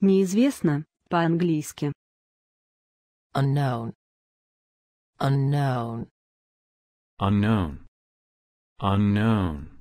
Неизвестно, по-английски. unknown, unknown, unknown, unknown,